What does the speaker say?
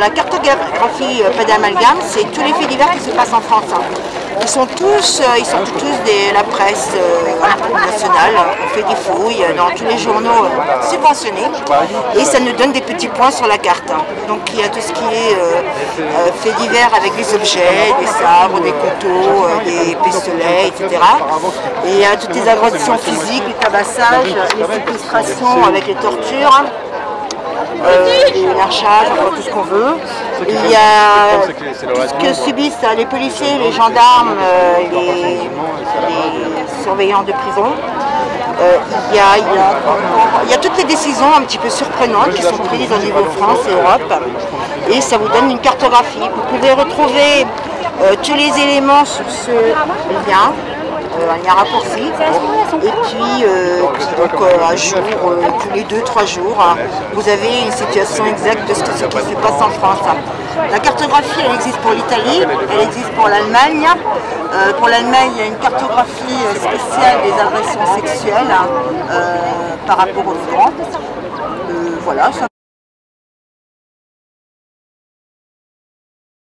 La cartographie pas d'amalgame, c'est tous les faits divers qui se passent en France. Ils sont tous, ils sortent tous de la presse nationale. On fait des fouilles dans tous les journaux subventionnés et ça nous donne des petits points sur la carte. Donc il y a tout ce qui est faits divers avec des objets, des sabres, des couteaux, des pistolets, etc. Et il y a toutes les agressions physiques, les tabassages, les séquestrations avec les tortures. Les marchages, tout ce qu'on veut. Il y a tout ce que subissent les policiers, les gendarmes, les, surveillants de prison. il, y a, il, y a, toutes les décisions un petit peu surprenantes qui sont prises au niveau France et Europe. Et ça vous donne une cartographie. Vous pouvez retrouver tous les éléments sur ce lien un lien raccourci. Et puis, donc, un jour, tous les deux, trois jours, vous avez une situation exacte de ce, qui se passe en France. La cartographie, elle existe pour l'Italie, elle existe pour l'Allemagne. pour l'Allemagne, il y a une cartographie spéciale des agressions sexuelles par rapport aux migrants. voilà, ça